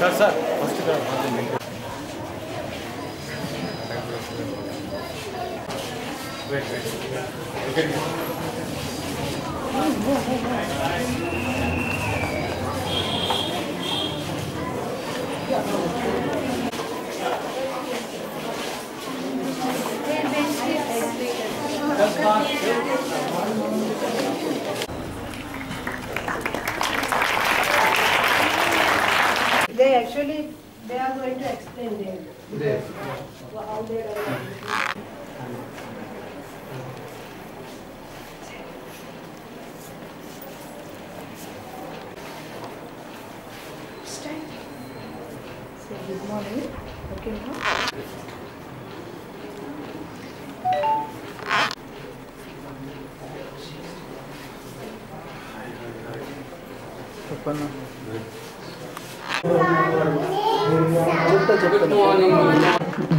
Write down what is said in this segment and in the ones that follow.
sir sir first wait wait They actually, they are going to explain there. How they are. Good morning. Okay, now.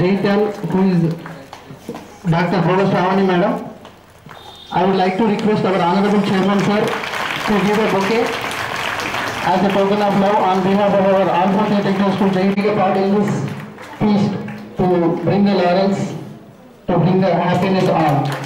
Daytel, who is Dr. Prabha Shravani Madam, I would like to request our Honorable Chairman Sir to give a bouquet as a token of love on behalf of our armed teachers to take a part in this feast to bring the laurels, to bring the happiness on.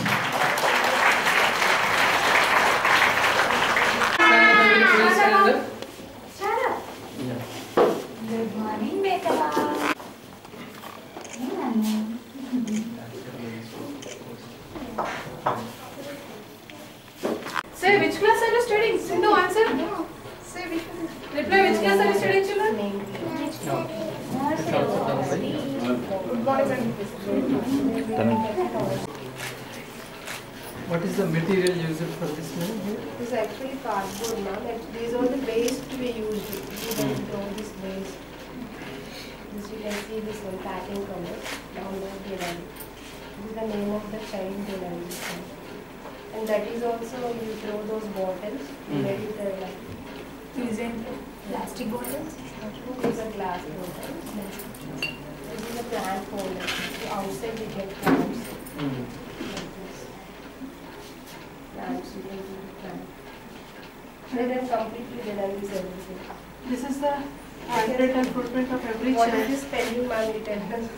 What is the material used for this mill? This is actually cardboard now, that these are the waste we use. We don't throw this waste. This you can see this one packing color, down there Delali. This is the name of the child Delali. And that is also, you throw those bottles, Hmm. let it uh, like, These are plastic bottles. this is a glass bottle. This is a plant holder. So outside we get plants like this. Plants, you can do the plant. And then completely Delali everything. This is the handwritten footprint of every What is child. this spelling we tell?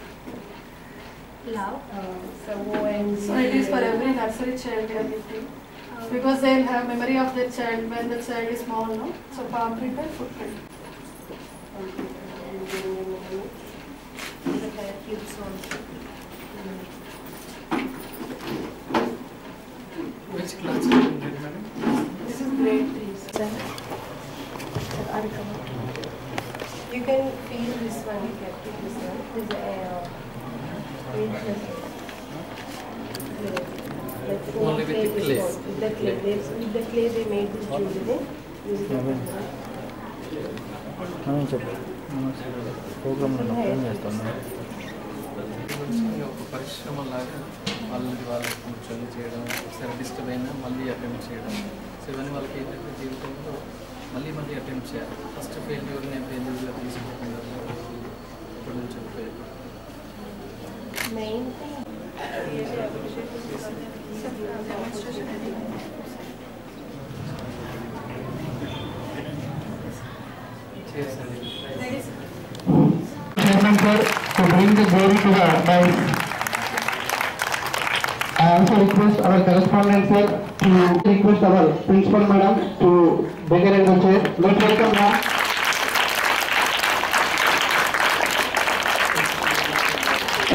Love. Uh, So O N G. So it is for every nursery child we are gifting. Because they'll have memory of their child when the child is small, no? So palm print and footprint. The color cubes also. Which class you did, madam? This is grade three. sir. You can feel this one, you kept it this one. This is uh, eight plus. clay. Like the Only old with the this clay. one. With the clay, they, with the clay they made this jewelry. This is the మనం చెప్పు ప్రోగ్రాంలో phone చేస్తాను ఒక పరిశ్రమ లాగా వాళ్ళది వాళ్ళు కూర్చొని చేయడం ఒకసారి డిస్టర్బ్ అయినా మళ్ళీ అటెంప్ట్ చేయడం. సో ఇవన్నీ వాళ్ళకి ఏంటంటే జీవితంలో మళ్ళీ మళ్ళీ అటెంప్ట్ చేయాలి. ఫస్ట్ ఫెయిల్యూర్ని ఫెయిల్యూర్గా తీసుకోకుండా ఇప్పుడు నుంచి చెప్పేది. Main bring the glory to the dice. I also request our correspondent sir to request our principal madam to begin in the chair. Let's welcome ma'am.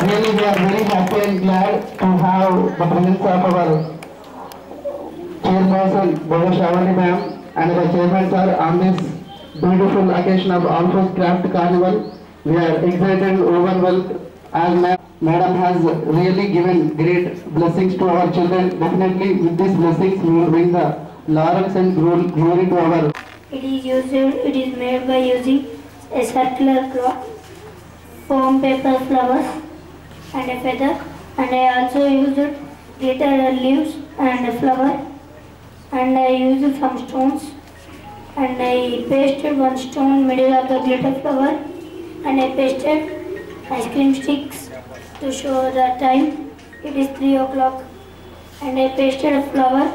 Really, we are very happy and glad to have the presence of our chairperson, Bhola Shavani ma'am, and the chairman sir on this beautiful occasion of Alphonse Craft Carnival. We are excited overwhelmed as ma- madam has really given great blessings to our children. Definitely with these blessings we will bring the laurels and glory to our It is used, it is made by using a circular cloth, foam paper flowers and a feather. And I also used glittered leaves and a flower. And I used some stones. And I pasted one stone middle of the glitter flower and I pasted ice cream sticks to show the time. It is 3 o'clock. and I pasted a flower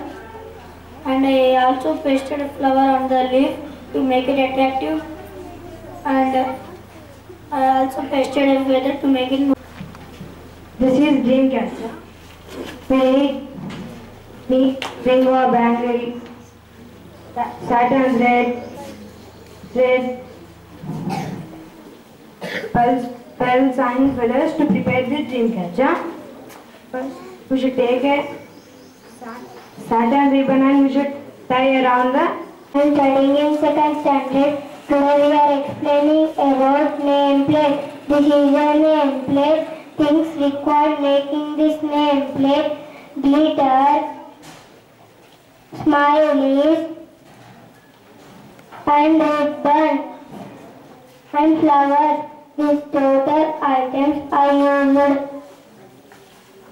and I also pasted a flower on the leaf to make it attractive and uh, I also pasted a feather to make it more. This is Dreamcatcher. We need need Ringo Bangalore, Saturn red, red, pearls, pearls and feathers to prepare the Dreamcatcher. First, we should take a Saturn ribbon and we should tie around the I am studying in second standard. Today we are explaining about nameplate. This is a nameplate. Things required making this nameplate. Glitter, smileys, and ribbon, and flower. These total items are used.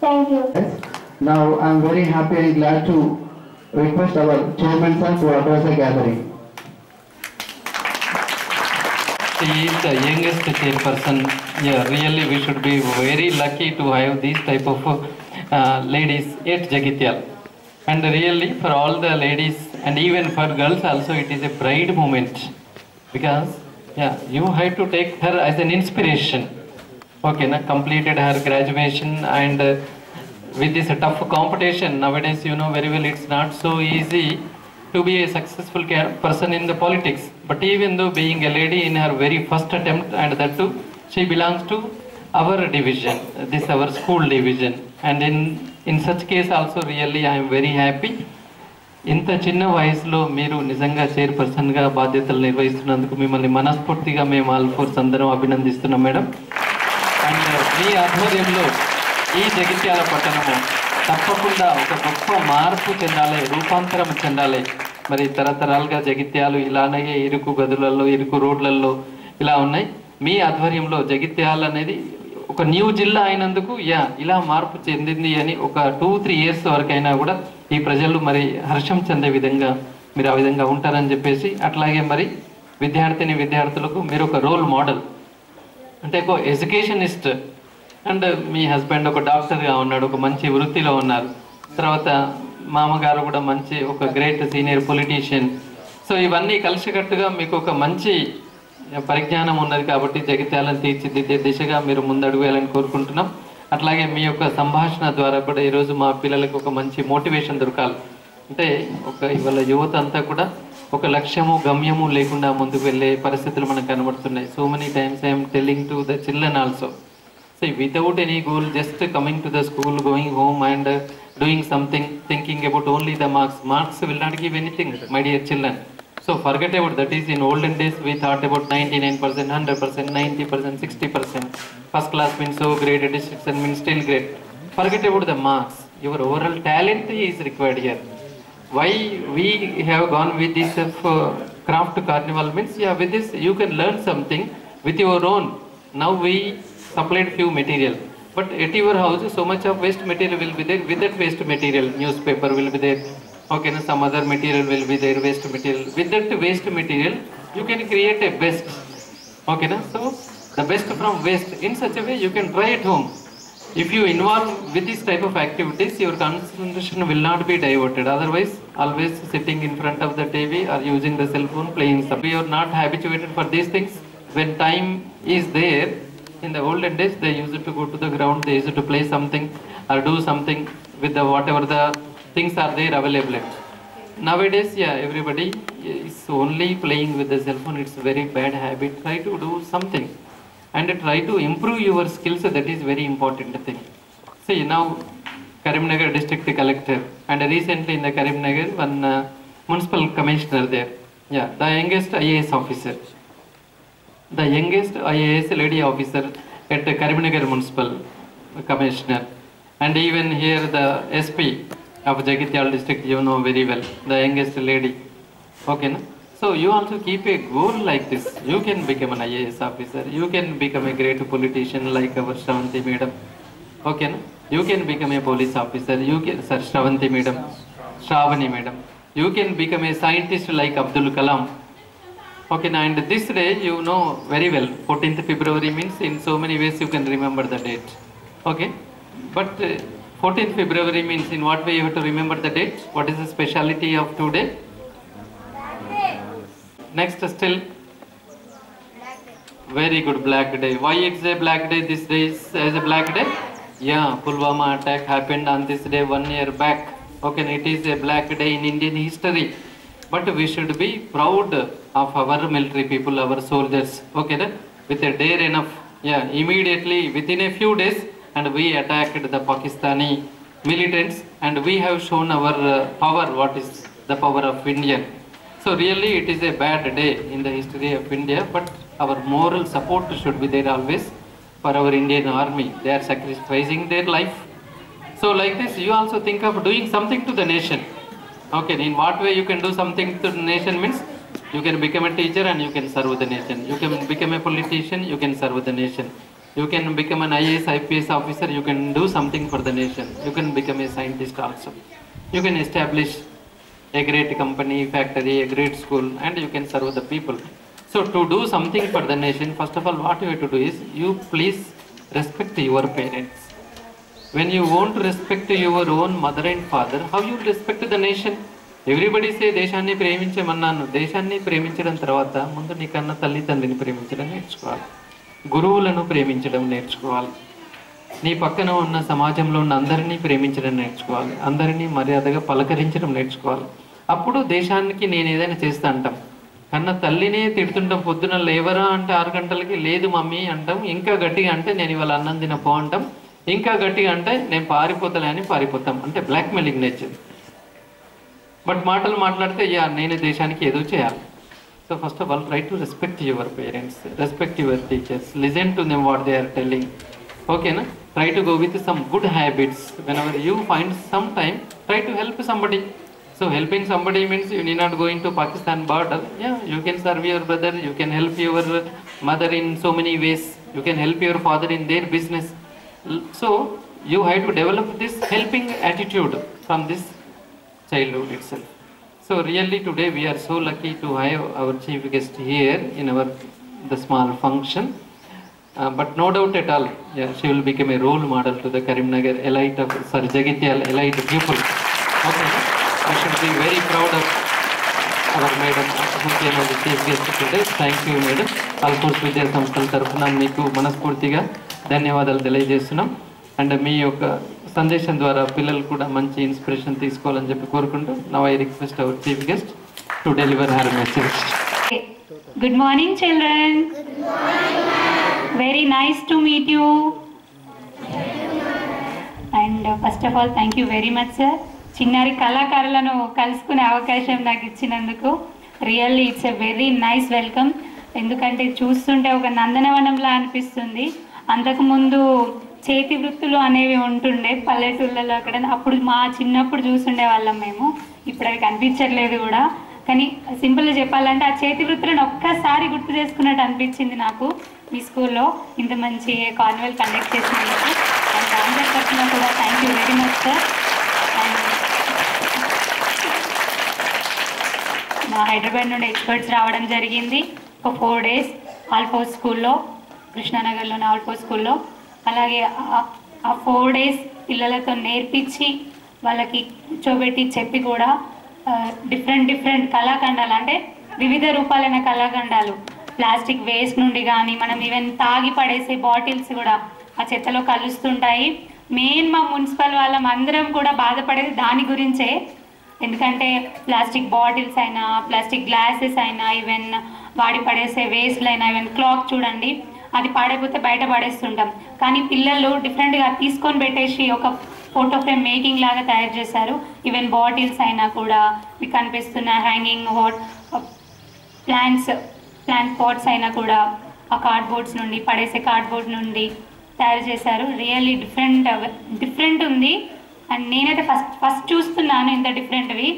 Thank you. Now, I am very happy and glad to request our chairman sir to address the gathering. She is the youngest chairperson. Yeah, really we should be very lucky to have these type of uh, ladies at Jagityal. And really for all the ladies and even for girls also it is a pride moment. Because yeah, you have to take her as an inspiration. Okay, na completed her graduation and uh, with this tough competition nowadays you know very well it's not so easy to be a successful person in the politics. But even though being a lady in her very first attempt and that too she belongs to our division this our school division. And in in such case also really i am very happy ఇంత చిన్న వయసులో మీరు నిజంగా చైర్పర్సన్గా బాధ్యతలు నిర్వహిస్తున్నందుకు మిమ్మల్ని మనస్ఫూర్తిగా మేము ఆల్ ఫోర్స్ అందరం అభినందిస్తున్నాం మేడం. అండ్ మీ ఆధ్వర్యంలో ఈ జగిత్యాల పట్టణము తప్పకుండా ఒక గొప్ప మార్పు చెందాలి రూపాంతరం చెందాలి. మరి తరతరాలుగా జగిత్యాలు ఇలానే ఇరుకు గదులలో ఇరుకు రోడ్లలో ఇలా ఉన్నాయి. మీ ఆధ్వర్యంలో జగిత్యాలు అనేది ఒక న్యూ జిల్లా అయినందుకు యా ఇలా మార్పు చెందింది అని ఒక టూ త్రీ ఇయర్స్ వరకైనా కూడా ఈ ప్రజలు మరి హర్షం చెందే విధంగా మీరు ఆ విధంగా ఉంటారని చెప్పేసి అట్లాగే మరి విద్యార్థిని విద్యార్థులకు మీరు ఒక రోల్ మోడల్ అంటే ఒక ఎడ్యుకేషనిస్ట్ అండ్ మీ హస్బెండ్ ఒక డాక్టర్గా ఉన్నాడు ఒక మంచి వృత్తిలో ఉన్నారు. తర్వాత మామగారు కూడా మంచి ఒక గ్రేట్ సీనియర్ పొలిటీషియన్ సో ఇవన్నీ కలిసికట్టుగా మీకు ఒక మంచి పరిజ్ఞానం ఉన్నది కాబట్టి జగిత్యాలను తీర్చిదిద్దే దిశగా మీరు ముందడుగు వేయాలని కోరుకుంటున్నాం. అట్లాగే మీ యొక్క సంభాషణ ద్వారా కూడా ఈరోజు మా పిల్లలకు ఒక మంచి మోటివేషన్ దొరకాలి. అంటే ఒక ఇవాళ యువత అంతా కూడా ఒక లక్ష్యము గమ్యము లేకుండా ముందుకు వెళ్ళే పరిస్థితులు మనకు కనబడుతున్నాయి. So many times I'm telling to the children also so without any goal just coming to the school going home and doing something thinking about only the marks marks వెళ్ళడానికి anything my dear children so forgot about that is in olden days with thought about ninety nine percent hundred percent ninety percent sixty percent First class means so great, distinction means still great. Forget about the marks. Your overall talent is required here. Why we have gone with this uh, craft carnival means yeah with this you can learn something with your own. Now we supplied few material. But at your house, so much of waste material will be there. With that waste material, newspaper will be there. Okay, now some other material will be there, waste material. With that waste material, you can create a best. Okay, now so the best from waste. In such a way, you can try at home. If you involve with this type of activities, your concentration will not be diverted. Otherwise, always sitting in front of the TV or using the cell phone, playing stuff. We are not habituated for these things. When time is there, in the olden days, they used to go to the ground, they used to play something or do something with the whatever the things are there available. Nowadays, yeah, everybody is only playing with the cell phone. It's a very bad habit. Try to do something and try to improve your skills. That is very important thing. See now, Karimnagar district collector and recently in the Karimnagar one uh, municipal commissioner there. Yeah, the youngest IAS officer. The youngest IAS lady officer at the Karimnagar municipal commissioner. And even here the SP of Jagityal district, you know very well, the youngest lady. Okay, na? So you also keep a goal like this. You can become an IAS officer. You can become a great politician like our Shravanti madam. Okay, na? You can become a police officer. You can, sir, Shravanti madam, Shravani madam. You can become a scientist like Abdul Kalam. Okay, and this day you know very well. 14th February means in so many ways you can remember the date. Okay, but uh, 14th February means in what way you have to remember the date? What is the speciality of today? Next still. Very good black day. Why it's a black day? This day is as a black day? Yeah, Pulwama attack happened on this day one year back. Okay, it is a black day in Indian history. But we should be proud of our military people, our soldiers. Okay, then? with a dare enough. Yeah, immediately within a few days, and we attacked the Pakistani militants, and we have shown our uh, power. What is the power of India? So really, it is a bad day in the history of India, but our moral support should be there always for our Indian army. They are sacrificing their life. So like this, you also think of doing something to the nation. Okay, in what way you can do something to the nation means you can become a teacher and you can serve the nation. You can become a politician, you can serve the nation. You can become an IAS, IPS officer, you can do something for the nation. You can become a scientist also. You can establish a great company, factory, a great school, and you can serve the people. So to do something for the nation, first of all, what you have to do is you please respect your parents. When you won't respect your own mother and father, how you respect the nation? Everybody say దేశాన్ని ప్రేమించమన్నాను దేశాన్ని ప్రేమించడం తర్వాత ముందు నీకన్నా తల్లిదండ్రిని ప్రేమించడం నేర్చుకోవాలి గురువులను ప్రేమించడం నేర్చుకోవాలి నీ పక్కన ఉన్న సమాజంలో ఉన్న అందరినీ ప్రేమించడం నేర్చుకోవాలి. అందరినీ మర్యాదగా పలకరించడం నేర్చుకోవాలి. అప్పుడు దేశానికి నేను ఏదైనా చేస్తా అంటాం. కన్నా తల్లినే తిడుతుంటాం పొద్దున లేవరా అంటే ఆరు గంటలకి లేదు మమ్మీ అంటాం. ఇంకా గట్టిగా అంటే నేను ఇవాళ అన్నం తినపో అంటాం. ఇంకా గట్టిగా అంటే నేను పారిపోతలే అని పారిపోతాం. అంటే బ్లాక్మెయిలింగ్ నేచర్ బట్ మాటలు మాట్లాడితే యా నేను దేశానికి ఏదో చేయాలి. So first of all try to respect your parents respect your teachers listen to them what they are telling okay na? Try to go with some good habits. Whenever you find some time try to help somebody. So helping somebody means you need not go into pakistan border. Yeah you can serve your brother you can help your mother in so many ways. You can help your father in their business. So you have to develop this helping attitude from this childhood itself. So really today we are so lucky to have our chief guest here in our the small function. But no doubt at all she will become a role model to the Karimnagar elite of sorry Jagtial elite people okay very proud of our madam chief guest thank you madam అల్పూర్స్ విద్యాసంస్థల తరఫున మీకు మనస్ఫూర్తిగా ధన్యవాదాలు తెలియజేస్తున్నాం and మీ యొక్క సందేశం ద్వారా పిల్లలు కూడా మంచి ఇన్స్పిరేషన్ తీసుకోవాలని చెప్పి కోరుకుంటూ now I request our chief guest to deliver her message good morning children very nice to meet you and first of all thank you very much sir చిన్నారి కళాకారులను కలుసుకునే అవకాశం నాకు ఇచ్చినందుకు really it's a very nice welcome. ఎందుకంటే చూస్తుంటే ఒక నందనవనంలా అనిపిస్తుంది. అంతకుముందు చేతి వృత్తులు అనేవి ఉంటుండే పల్లెటూళ్ళలో అక్కడ. అప్పుడు మా చిన్నప్పుడు చూసుండే వాళ్ళం మేము. ఇప్పుడు అవి కనిపించట్లేదు కూడా. కానీ సింపుల్గా చెప్పాలంటే ఆ చేతి వృత్తులను ఒక్కసారి గుర్తు చేసుకున్నట్టు అనిపించింది నాకు. మీ స్కూల్లో ఇంత మంచి కార్నివల్ కండక్ట్ చేసినందుకు. అండ్ అందరి తరఫున కూడా thank you very much sir and మా హైదరాబాద్ నుండి ఎక్స్పర్ట్స్ రావడం జరిగింది. ఒక ఫోర్ డేస్ ఆల్ఫో స్కూల్లో కృష్ణానగర్లోని ఆల్ఫో స్కూల్లో. అలాగే ఆ- ఆ ఫోర్ డేస్ పిల్లలతో నేర్పించి వాళ్ళకి కూర్చోబెట్టి చెప్పి కూడా డిఫరెంట్ డిఫరెంట్ కళాఖండాలు అంటే వివిధ రూపాలైన కళాఖండాలు ప్లాస్టిక్ వేస్ట్ నుండి కానీ మనం ఈవెన్ తాగి పడేసే బాటిల్స్ కూడా ఆ చెత్తలో కలుస్తుంటాయి. మెయిన్ మా మున్సిపల్ వాళ్ళం అందరం కూడా బాధపడేది దాని గురించే. ఎందుకంటే ప్లాస్టిక్ బాటిల్స్ అయినా ప్లాస్టిక్ గ్లాసెస్ అయినా ఈవెన్ వాడి పడేసే వేస్ట్లు అయినా ఈవెన్ క్లాక్ చూడండి అది పాడైపోతే బయట పడేస్తుంటాం. కానీ పిల్లలు డిఫరెంట్గా తీసుకొని పెట్టేసి ఒక ఫోటో ఫ్రేమ్ మేకింగ్ లాగా తయారు చేశారు. ఈవెన్ బాటిల్స్ అయినా కూడా మీకు కనిపిస్తున్న hanging Honth plants plant pots అయినా కూడా ఆ కార్డ్బోర్డ్స్ నుండి పడేసే కార్డ్బోర్డ్ నుండి తయారు చేశారు. రియల్లీ డిఫరెంట్ డిఫరెంట్ ఉంది. అండ్ నేనైతే ఫస్ట్ ఫస్ట్ చూస్తున్నాను ఇంత డిఫరెంట్వి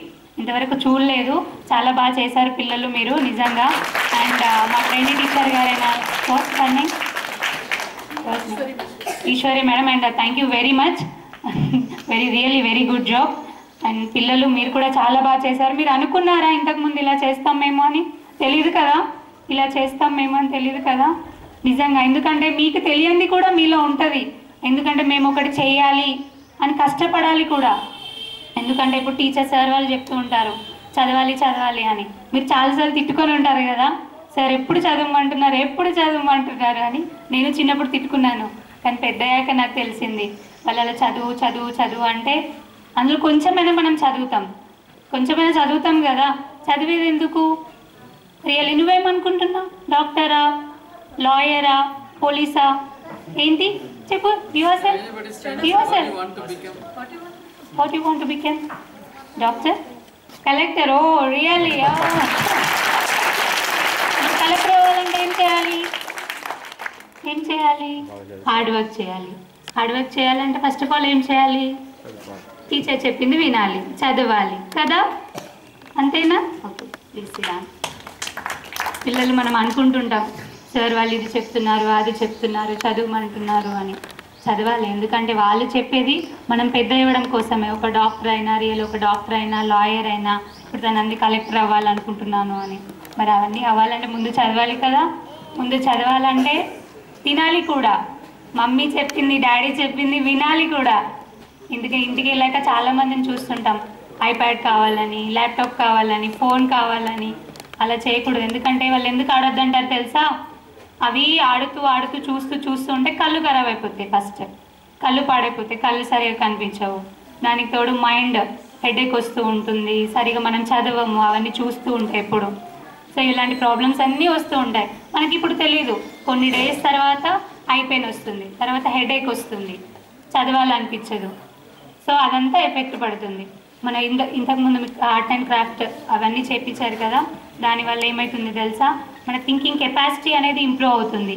ఇంతవరకు చూడలేదు. చాలా బాగా చేశారు పిల్లలు మీరు నిజంగా. అండ్ uh, మా ట్రైనింగ్ టీచర్ గారైన first running Eswari madam and thank you very much very really very good job and పిల్లలు మీరు కూడా చాలా బాగా చేశారు. మీరు అనుకున్నారా ఇంతకుముందు ఇలా చేస్తాం మేము అని? తెలియదు కదా. ఇలా చేస్తాం మేము అని తెలియదు కదా? నిజంగా. ఎందుకంటే మీకు తెలియంది కూడా మీలో ఉంటుంది. ఎందుకంటే మేము ఒకటి చేయాలి అని కష్టపడాలి కూడా. ఎందుకంటే ఇప్పుడు టీచర్ సార్ వాళ్ళు చెప్తూ ఉంటారు చదవాలి చదవాలి అని. మీరు చాలాసార్లు తిట్టుకొని ఉంటారు కదా? సార్ ఎప్పుడు చదవమంటున్నారు? ఎప్పుడు చదవమంటున్నారు? అని నేను చిన్నప్పుడు తిట్టుకున్నాను. కానీ పెద్దయ్యాక నాకు తెలిసింది. వాళ్ళ చదువు చదువు చదువు అంటే అందులో కొంచెమైనా మనం చదువుతాం. కొంచెమైనా చదువుతాం కదా? చదివేది ఎందుకు? రియల్ నువ్వేమనుకుంటున్నావు డాక్టరా? లాయరా? పోలీసా? ఏంటి? చెప్పు your cell your cell what you want become doctor? Collector? Oh really collector అవ్వాలంటే ఏం చేయాలి? ఏం చేయాలి? హార్డ్ వర్క్ చేయాలి. హార్డ్ వర్క్ చేయాలంటే ఫస్ట్ ఆఫ్ ఆల్ ఏం చేయాలి? టీచర్ చెప్పింది వినాలి చదవాలి కదా? అంతేనా? ఓకే ప్లీజ్ పిల్లలు మనం అనుకుంటుంటాం సార్ వాళ్ళు ఇది చెప్తున్నారు అది చెప్తున్నారు చదవమంటున్నారు అని. చదవాలి ఎందుకంటే వాళ్ళు చెప్పేది మనం పెద్ద ఇవ్వడం కోసమే. ఒక డాక్టర్ అయినా రియల్ ఒక డాక్టర్ అయినా లాయర్ అయినా ఇప్పుడు తను అన్ని కలెక్టర్ అవ్వాలనుకుంటున్నాను అని. మరి అవన్నీ అవ్వాలంటే ముందు చదవాలి కదా. ముందు చదవాలంటే తినాలి కూడా. మమ్మీ చెప్పింది డాడీ చెప్పింది వినాలి కూడా. ఇందుకే ఇంటికి వెళ్ళాక చాలామందిని చూస్తుంటాం. ఐప్యాడ్ కావాలని ల్యాప్టాప్ కావాలని ఫోన్ కావాలని. అలా చేయకూడదు. ఎందుకంటే వాళ్ళు ఎందుకు ఆడొద్దంటారు తెలుసా? అవి ఆడుతూ ఆడుతూ చూస్తూ చూస్తూ ఉంటే కళ్ళు ఖరాబ్ అయిపోతాయి ఫస్ట్ కళ్ళు పాడైపోతాయి కళ్ళు సరిగా కనిపించవు. దానికి తోడు మైండ్ హెడేక్ వస్తూ ఉంటుంది. సరిగా మనం చదవము అవన్నీ చూస్తూ ఉంటాయి ఎప్పుడు. సో ఇలాంటి ప్రాబ్లమ్స్ అన్నీ వస్తూ ఉంటాయి. మనకి ఇప్పుడు తెలియదు కొన్ని డేస్ తర్వాత ఐ పెయిన్ వస్తుంది. తర్వాత హెడేక్ వస్తుంది. చదవాలనిపించదు. సో అదంతా ఎఫెక్ట్ పడుతుంది. మన ఇంత ఇంతకుముందు మీకు ఆర్ట్ అండ్ క్రాఫ్ట్ అవన్నీ చేపించారు కదా దానివల్ల ఏమవుతుంది తెలుసా? మన థింకింగ్ కెపాసిటీ అనేది ఇంప్రూవ్ అవుతుంది.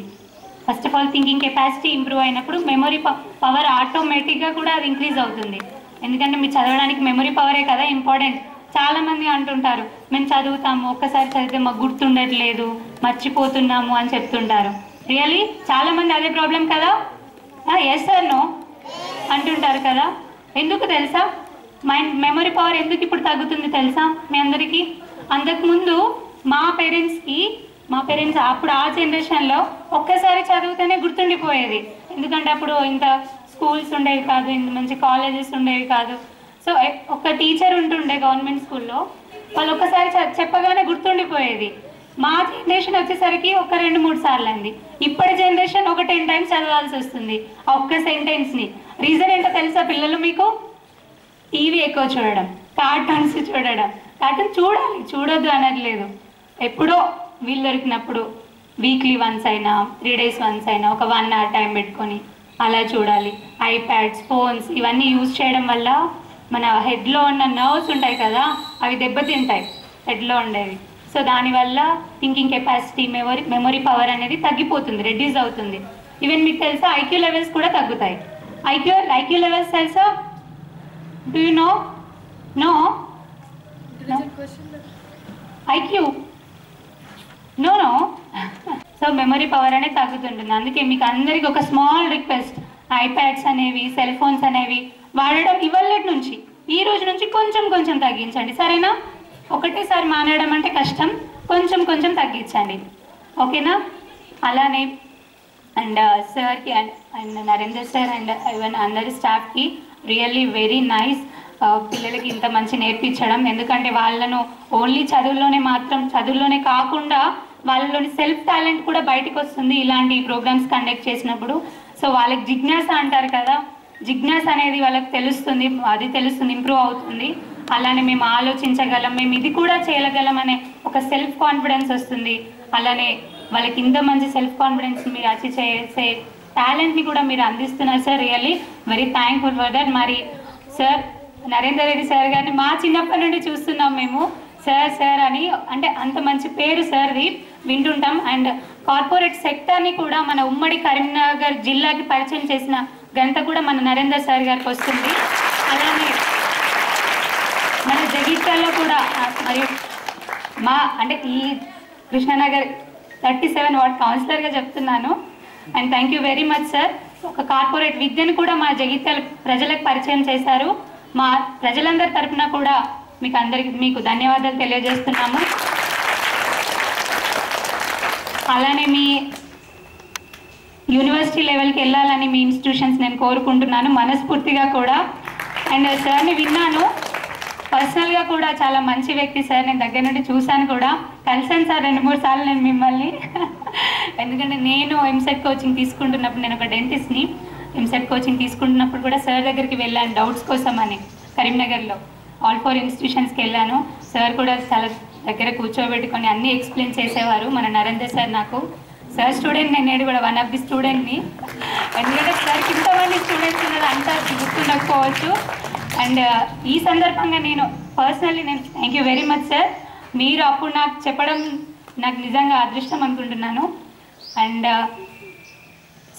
First of all thinking capacity improve అయినప్పుడు మెమొరీ పవర్ ఆటోమేటిక్గా కూడా అది ఇంక్రీజ్ అవుతుంది. ఎందుకంటే మీరు చదవడానికి మెమొరీ పవరే కదా ఇంపార్టెంట్ చాలామంది అంటుంటారు మేము చదువుతాము ఒక్కసారి చదివితే మాకు గుర్తుండట్లేదు మర్చిపోతున్నాము అని చెప్తుంటారు. రియలీ చాలామంది అదే ప్రాబ్లం కదా? ఎస్ సార్ నో అంటుంటారు కదా. ఎందుకు తెలుసా? మైండ్ మెమరీ పవర్ ఎందుకు ఇప్పుడు తగ్గుతుంది తెలుసా? మీ అందరికీ? అంతకుముందు మా పేరెంట్స్కి మా పేరెంట్స్ అప్పుడు ఆ జనరేషన్లో ఒక్కసారి చదివితేనే గుర్తుండిపోయేది. ఎందుకంటే అప్పుడు ఇంత స్కూల్స్ ఉండేవి కాదు ఇంత మంచి కాలేజెస్ ఉండేవి కాదు. సో ఒక టీచర్ ఉంటుండే గవర్నమెంట్ స్కూల్లో వాళ్ళు ఒక్కసారి చ- చెప్పగానే గుర్తుండిపోయేది. మా జనరేషన్ వచ్చేసరికి ఒక రెండు మూడు సార్లు అండి ఇప్పటి జనరేషన్ ఒక టెన్ టైమ్స్ చదవాల్సి వస్తుంది. ఆ ఒక్క సెంటెన్స్ని రీజన్ ఏంటో తెలుసా పిల్లలు మీకు? టీవీ ఎక్కువ చూడడం కార్టూన్స్ చూడడం. కార్టూన్ చూడాలి చూడొద్దు అనట్లేదు. ఎప్పుడో వీలు దొరికినప్పుడు వీక్లీ వన్స్ అయినా త్రీ డేస్ వన్స్ అయినా ఒక వన్ అవర్ టైం పెట్టుకొని అలా చూడాలి. ఐప్యాడ్స్ ఫోన్స్ ఇవన్నీ యూజ్ చేయడం వల్ల మన హెడ్లో ఉన్న నర్వ్స్ ఉంటాయి కదా అవి దెబ్బతింటాయి హెడ్లో ఉండేవి. సో దానివల్ల thinking capacity memory memory power అనేది తగ్గిపోతుంది రెడ్యూస్ అవుతుంది. ఈవెన్ మీకు తెలుసా ఐక్యూ లెవెల్స్ కూడా తగ్గుతాయి. ఐక్యూ ఐక్యూ లెవెల్స్ తెలుసా? Do you know no. IQ no no so memory power అనేది తగ్గుతుంటుంది. అందుకే మీకు అందరికి ఒక స్మాల్ రిక్వెస్ట్ ఐప్యాడ్స్ అనేవి సెల్ ఫోన్స్ అనేవి వాడడం ఇవాళ నుంచి ఈ రోజు నుంచి కొంచెం కొంచెం తగ్గించండి. సరేనా? ఒకటేసారి మానేయడం అంటే కష్టం. కొంచెం కొంచెం తగ్గించండి. ఓకేనా? అలానే అండ్ uh, సార్కి and and Narender sir and even అందరి స్టాఫ్కి రియల్లీ వెరీ నైస్ పిల్లలకి ఇంత మంచి నేర్పించడం. ఎందుకంటే వాళ్ళను ఓన్లీ చదువుల్లోనే మాత్రం చదువుల్లోనే కాకుండా వాళ్ళలోని సెల్ఫ్ టాలెంట్ కూడా బయటకు వస్తుంది ఇలాంటి ప్రోగ్రామ్స్ కండక్ట్ చేసినప్పుడు. సో వాళ్ళకి జిజ్ఞాస అంటారు కదా జిజ్ఞాస అనేది వాళ్ళకి తెలుస్తుంది అది తెలుస్తుంది ఇంప్రూవ్ అవుతుంది. అలానే మేము ఆలోచించగలం మేము ఇది కూడా చేయగలం అనే ఒక సెల్ఫ్ కాన్ఫిడెన్స్ వస్తుంది. అలానే వాళ్ళకి ఇంత మంచి సెల్ఫ్ కాన్ఫిడెన్స్ మీరు అచీవ్ చేసే టాలెంట్ని కూడా మీరు అందిస్తున్నారు sir really very thankful for that మరి సార్ నరేందర్ రెడ్డి సార్ గారిని మా చిన్నప్పటి నుండి చూస్తున్నాం మేము. సార్ సార్ అని అంటే అంత మంచి పేరు సార్ది వింటుంటాం. అండ్ కార్పొరేట్ సెక్టర్ని కూడా మన ఉమ్మడి కరీంనగర్ జిల్లాకి పరిచయం చేసిన ఘనత కూడా మన నరేందర్ సార్ గారికి వస్తుంది. అలానే మన జగిత్యాల్లో కూడా మరియు మా అంటే ఈ కృష్ణానగర్ థర్టీ సెవెన్ వార్డ్ కౌన్సిలర్గా చెప్తున్నాను. And thank you very much sir ఒక కార్పొరేట్ విద్యను కూడా మా జగిత్యాల ప్రజలకు పరిచయం చేశారు. మా ప్రజలందరి తరఫున కూడా మీకు అందరికి మీకు ధన్యవాదాలు తెలియజేస్తున్నాము. అలానే మీ యూనివర్సిటీ లెవెల్కి వెళ్ళాలని మీ ఇన్స్టిట్యూషన్స్ నేను కోరుకుంటున్నాను మనస్ఫూర్తిగా కూడా. అండ్ సార్ని విన్నాను. పర్సనల్గా కూడా చాలా మంచి వ్యక్తి సార్ నేను దగ్గర నుండి చూశాను కూడా. కలిసాను సార్ రెండు మూడు సార్లు నేను మిమ్మల్ని. ఎందుకంటే నేను ఎంసెట్ కోచింగ్ తీసుకుంటున్నప్పుడు నేను ఒక డెంటిస్ట్ని ఎంసెట్ కోచింగ్ తీసుకుంటున్నప్పుడు కూడా సార్ దగ్గరికి వెళ్ళాను డౌట్స్ కోసం అని కరీంనగర్లో. ఆల్ ఫోర్ ఇన్స్టిట్యూషన్స్కి వెళ్ళాను. సార్ కూడా చాలా దగ్గర కూర్చోబెట్టుకొని అన్నీ ఎక్స్ప్లెయిన్ చేసేవారు మన నరేందర్ సార్ నాకు. సార్ స్టూడెంట్ నేను నేడు కూడా వన్ ఆఫ్ ది స్టూడెంట్ని. ఎందుకంటే సార్కి ఇంతమంది స్టూడెంట్స్ ఉన్నారు అంతా గుర్తుండకపోవచ్చు. అండ్ ఈ సందర్భంగా నేను పర్సనల్లీ నేను thank you very much sir మీరు అప్పుడు నాకు చెప్పడం నాకు నిజంగా అదృష్టం అనుకుంటున్నాను. అండ్ uh,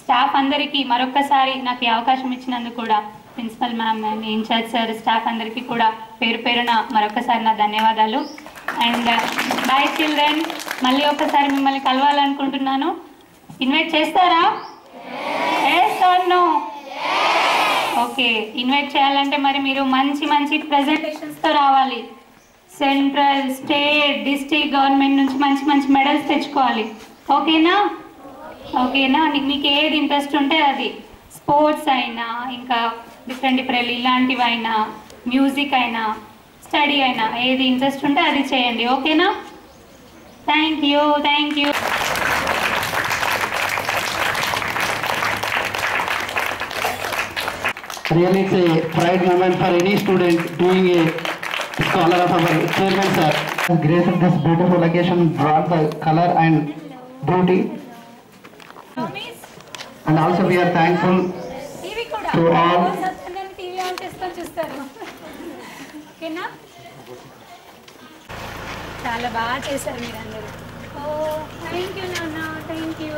స్టాఫ్ అందరికీ మరొక్కసారి నాకు ఈ అవకాశం ఇచ్చినందుకు కూడా principal ma'am and incharge sir staff అందరికీ కూడా పేరు పేరున మరొకసారి నా ధన్యవాదాలు. అండ్ uh, బాయ్ చిల్డ్రన్ మళ్ళీ ఒకసారి మిమ్మల్ని కలవాలనుకుంటున్నాను. ఇన్వైట్ చేస్తారా? నో ఓకే ఇన్వైట్ చేయాలంటే మరి మీరు మంచి మంచి ప్రజెంటేషన్స్తో రావాలి. సెంట్రల్ స్టేట్ డిస్ట్రిక్ట్ గవర్నమెంట్ నుంచి మంచి మంచి మెడల్స్ తెచ్చుకోవాలి. ఓకేనా? ఓకేనా? నీకు మీకు ఏది ఇంట్రెస్ట్ ఉంటే అది. స్పోర్ట్స్ అయినా ఇంకా డిఫరెంట్ డిఫరెంట్ ఇలాంటివి అయినా మ్యూజిక్ అయినా స్టడీ అయినా ఏది ఇంట్రెస్ట్ ఉంటే అది చేయండి. ఓకేనా? Thank you thank you. Really, it's a pride moment for any student doing a scholar of our chairman, sir. Has graced this beautiful occasion, brought the color and beauty. And also we are thankful TV కూడా To all. చాలా బాగా చేశారు మీరు అందరూ oh thank you నాన్న thank you